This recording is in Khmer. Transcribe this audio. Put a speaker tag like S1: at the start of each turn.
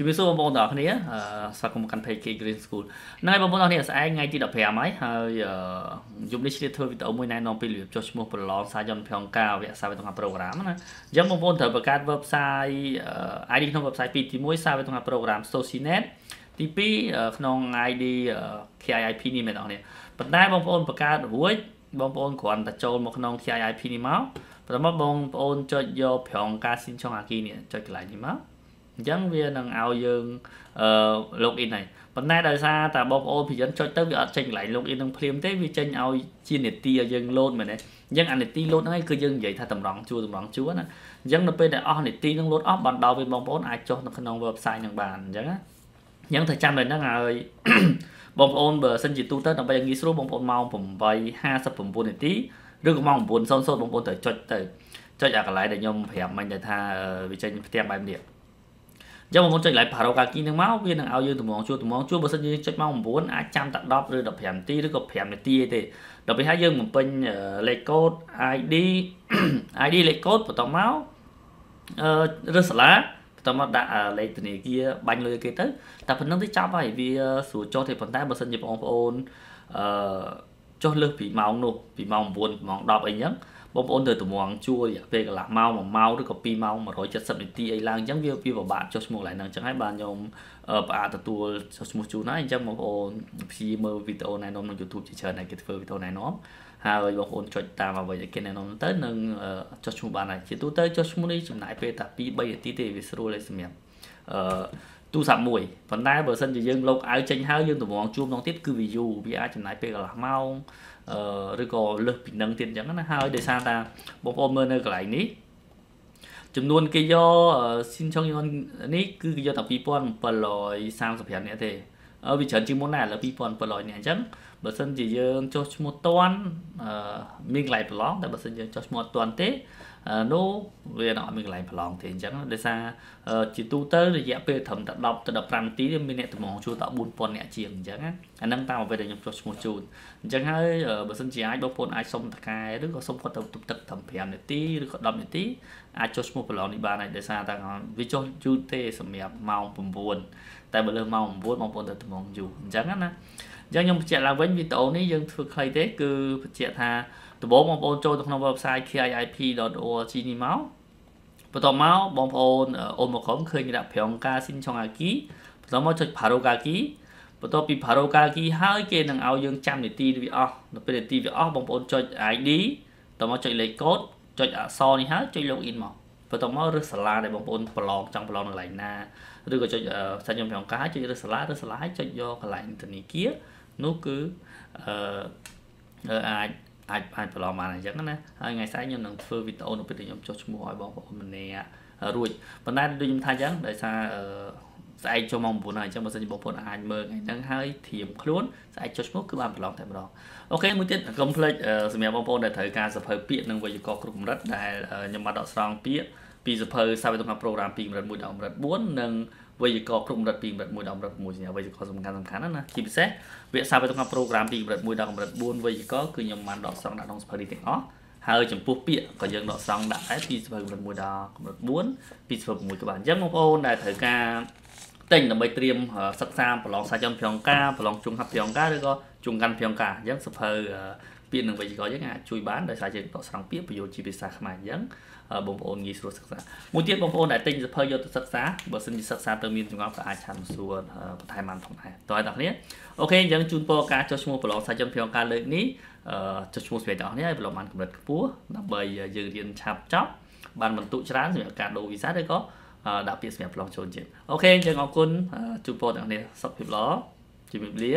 S1: ជំរាបសួរបងប្អូនទាំងអស់គ្នាស្វាគមន៍កាន់ page K Green School ហ្នឹងហើយបងប្អូនទាំងអស់គ្នាស្អែកថ្ងៃទី15ហើយហើយយប់នេះឆ្លៀតធ្វើវីដេអូមួយណែនាំពីរបៀបចុះឈ្មោះប្រឡងសាយន្តផងការវគ្គសាវតុង program ណាអញ្ចឹងបងប្អូនត្រូវបង្កើត website ID ក្នុង website ពីទី1សាវតុង program Socialnet ទី2ក្នុង ID KIIP នេះមែនបងប្អូនប៉ុន្តែបងប្អូនបង្កើតរួចបងប្អូនគ្រាន់តែចូលមកក្នុង KIIP នេះមកបន្ទាប់មកបងប្អូនចុចយកប្រងការស៊ីនឆុងអាគីនេះចុចកន្លែងនេះមក អញ្ចឹងវានឹងឲ្យយើងអឺ login ហើយប៉ុន្តែដោយសារតែបងប្អូនពីយើងចុចទៅវាអត់ចេញកន្លែង login នឹងភ្លាមទេវាចេញឲ្យជានេតិឲ្យយើង load មែនទេអញ្ចឹងអានេតិ load ហ្នឹងគឺយើងនិយាយថាតម្រង់ជួរតម្រង់ជួរណាអញ្ចឹងនៅពេលដែលអស់នេតិនឹង load អស់បានដល់ពេលបងប្អូនអាចចុះនៅក្នុង website នឹងបានអញ្ចឹងណាអញ្ចឹងត្រូវចាំតែហ្នឹងហើយបងប្អូនបើសិនជាទូទៅដើម្បីឲ្យងាយស្រួលបងប្អូនម៉ោង8:59នាទីឬក៏ម៉ោង9:00បងប្អូនត្រូវចុចទៅចុចអាកន្លែងដែលខ្ញុំប្រាប់មិញទៅថាវាចេញផ្ទាំងបែបនេះ អញ្ចឹងបងប្អូនចុចកន្លែង Parokaaki នឹងមកវានឹងឲ្យយើងតម្រងជួរតម្រងជួរបើសិនយើងចុចម៉ោង9អាចចាំតែ10ឬ15នាទីឬក៏5នាទីទេដល់ពេលហើយយើងបំពេញលេខកូដ ID ID លេខកូដបន្តមកអឺឬសាលាបន្តមកដាក់លេខធនាគារបាញ់លុយគេទៅតែប៉ុណ្្នឹងទៅចាប់ហើយវាស្រួលចុះទេប៉ុន្តែបើសិនជាបងប្អូនអឺចុះលើសពីម៉ោងនោះពីម៉ោង9ម៉ោង10អីចឹង បងប្អូនត្រូវតម្រង់ជួររយៈពេលកន្លះម៉ោង1ម៉ោងឬក៏2ម៉ោង170នាទីអីឡើងអញ្ចឹងវាវាពិបាកចុះឈ្មោះកន្លែងហ្នឹងអញ្ចឹងហើយបានខ្ញុំផ្អាកទទួលចុះឈ្មោះជូនហើយអញ្ចឹងបងប្អូនព្យាមើលវីដេអូណែនាំក្នុង YouTube ជាច្រើនហើយគេធ្វើវីដេអូណែនាំហើយបងប្អូនចុចតាមអ្វីដែលគេណែនាំទៅនឹងចុះឈ្មោះបានហើយជាទូទៅចុះឈ្មោះនេះចំណាយពេលតែ2 3នាទីទេវាស្រួលឯសម្រាប់អឺ ទូរស័ព្ទមួយប៉ុន្តែបើសិនជាយើងលោកអាវចេញហើយយើងតម្រងជួបម្ដងទៀតគឺវាយូរវាអាចចំណាយពេលកន្លះម៉ោងអឺឬក៏លើសពីនឹងទៀតអញ្ចឹងណាហើយដោយសារតាបងប្អូនមើលនៅកន្លែងនេះចំនួនគេយកស៊ីនឆុងយន់នេះគឺគេយកតែ2735នាក់ទេវាច្រើនជាងមុនដែរឥឡូវ2700នាក់អញ្ចឹង បើសិនជាយើងចុះឈ្មោះតាន់មានកន្លែងប្រឡងតែបើសិនយើងចុះឈ្មោះអត់តាន់ទេនោះវានឹងអត់មានកន្លែងប្រឡងទេអញ្ចឹងដោយសារជាទូទៅរយៈពេលត្រឹមតែ10ទៅ15នាទីមានអ្នកតម្រងជួលដល់4000អ្នកជាងអញ្ចឹងអាហ្នឹងតាមអ្វីដែលខ្ញុំចុះឈ្មោះជូនអញ្ចឹងហើយបើសិនជាអាចបងប្អូនអាចសុំតកែឬក៏សុំគាត់ទៅទប់ទឹកត្រឹម5នាទីឬក៏10នាទីអាចចុះឈ្មោះប្រឡងនេះបានហើយដោយសារតែវាចុះយូរទេសម្រាប់ម៉ោង9តែបើលើសម៉ោង9បងប្អូនទៅតម្រងយូរអញ្ចឹងណា អញ្ចឹងខ្ញុំបញ្ជាក់ឡើងវិញវីដេអូនេះយើងធ្វើខ្លីទេគឺបញ្ជាក់ថាដំបូងបងប្អូនចូលទៅក្នុង website kiip.org នេះមកបន្ទាប់មកបងប្អូនអូនមកក្រុមឃើញដាក់ប្រងការស៊ីនឆុងអាគីបន្ទាប់មកចុច Parokaaki បន្ទាប់ពី Parokaaki ហើយគេនឹងឲ្យយើងចាំនីតិវាអស់ដល់ពេលនីតិវាអស់បងប្អូនចុច ID តមកចុចលេខកូដចុចអក្សរនេះហើយចុច login មកបន្ទាប់មករើសសាលាដែលបងប្អូនប្រឡងចង់ប្រឡងនៅកន្លែងណាឬក៏ចុចសាច់ខ្ញុំប្រងការចុចរើសសាលារើសសាលាហើយចុចយកកន្លែងធនាគារ នោះគឺអឺអាចអាចអាចប្រឡងបានអញ្ចឹងណាហើយថ្ងៃស្អែកខ្ញុំនឹងធ្វើវីដេអូនៅពេលដែលខ្ញុំចុះឈ្មោះឲ្យបងប្អូនម្នាក់រួចប៉ុន្តែដូចខ្ញុំថាអញ្ចឹងដោយសារស្អែកចូលម៉ោង9ហើយអញ្ចឹងបើសិនជាបងប្អូនអាចមើលថ្ងៃហ្នឹងហើយធៀមខ្លួនស្អែកចុះឈ្មោះគឺបានប្រឡងតែម្ដងអូខេមួយទៀតកុំភ្លេចសម្រាប់បងប្អូនដែលត្រូវការសភៅពាក្យនិងវេយ្យាករណ៍គ្រប់កម្រិតដែលខ្ញុំបានដកស្រង់ពាក្យពីសភៅសាវតុងប្រូក្រាមពីកម្រិត1ដល់កម្រិត4និង វេយ្យាករណ៍គ្រប់កម្រិតពីកម្រិត1ដល់កម្រិត6ជាវេយ្យាករណ៍សំខាន់សំខាន់ណាជាពិសេសវគ្គសាវតុងប្រូក្រាមពីកម្រិត1ដល់កម្រិត4វេយ្យាករណ៍គឺខ្ញុំបានដកស្រង់ដាក់ក្នុងសភៅនេះទាំងអស់ហើយចំពោះពាក្យក៏យើងដកស្រង់ដាក់ដែរពីសភៅកម្រិត1ដល់កម្រិត4ពីសភៅ6ក៏បានអញ្ចឹងបងប្អូនដែលត្រូវការទិញដើម្បីត្រៀមសិក្សាប្រឡងសាច់ចំប្រងការប្រឡងជុងហាប់ប្រងការឬក៏ជុងកាន់ប្រងការអញ្ចឹងសភៅ ពាក្យនឹងវេយ្យាករណ៍យើងអាចជួយបានដោយសារយើងដកស្រង់ពាក្យបញ្យល់ជាភាសាខ្មែរអញ្ចឹងបងប្អូនងាយស្រួលសិក្សាមួយទៀតបងប្អូនដែលទិញសភៅយកទៅសិក្សាបើសិនជាសិក្សាទៅមានចម្ងល់ក៏អាចឆាន់សួរបន្ថែមបានផងដែរតើអ្នកគ្នាអូខេអញ្ចឹងជូនពរការចុះឈ្មោះប្រឡងសាច់ជនភៀងការលើកនេះចុះឈ្មោះស្វែងអ្នកគ្នាឲ្យប្រឡងបានកម្រិតខ្ពស់ដើម្បីយើងរៀនឆាប់ចប់បានបន្ទុកច្រើនសម្រាប់ការដូរវីសាឬក៏ដាក់ពាក្យសម្រាប់ប្រឡងចូលជាតិអូខេអញ្ចឹងអរគុណជូនពរអ្នកគ្នាសុខភាពល្អជំរាបលា